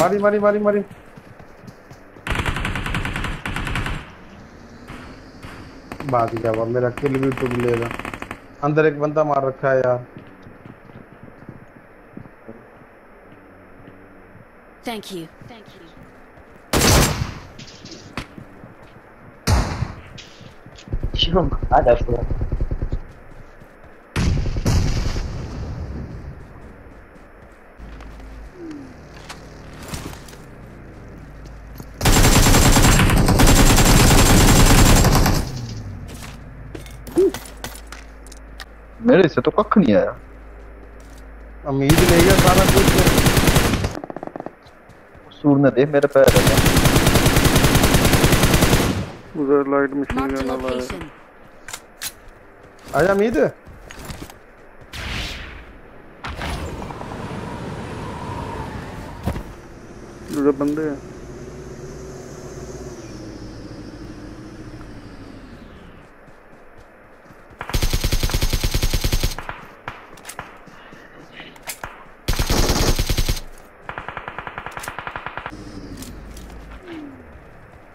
मारी मारी मारी मारी बात क्या हुआ? मेरा किल भी टूट लेगा अंदर एक बंदा मार रखा है यार। Thank you. Thank you. क्यों? आ जा मेरे से तो कख नहीं आया। उम्मीद ले गया सारा कुछ सूर ने देख मेरे पैर है। उधर लाइट मशीन गन वाला है। आजा उम्मीद बंदे हैं।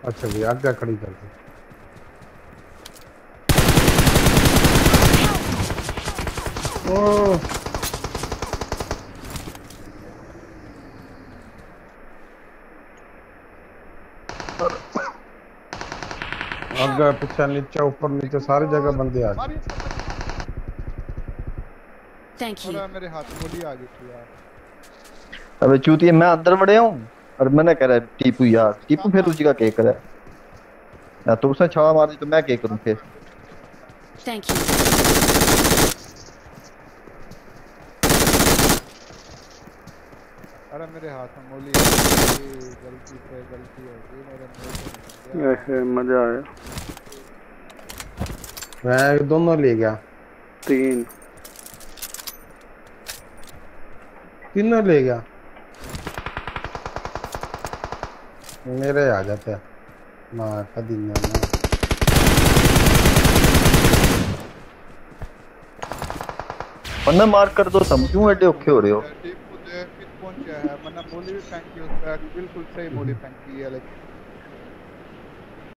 अच्छा भैया आज्ञा खड़ी कर दी। ओ आगे पीछे नीचे ऊपर नीचे सारी जगह बंदे आ गए। You. थोड़ा मेरे हाथ में गोली आ गई थी यार। अबे चूतिए मैं अंदर बड़े हूँ। और मैंने कह रहा है टीपू यार टीपू फिर उसी का केक करे ना तो उसने छावा मार दी तो मैं केक करूँ फिर। Thank you. अरे मेरे हाथ में गई गलती से गलती हो गई मेरे ऐसे मज़ा आया। मैं दोनों ले गया। तीन। तीनों ले गया। मेरे आ जाते हैं। मार वरना मार कर दो तुम क्यों एडे औखे हो रहे हो? मुझे फिर पहुँचा है मैंने बोली भी फेंकी उस पर बिल्कुल सही बोली फेंकी है लेकिन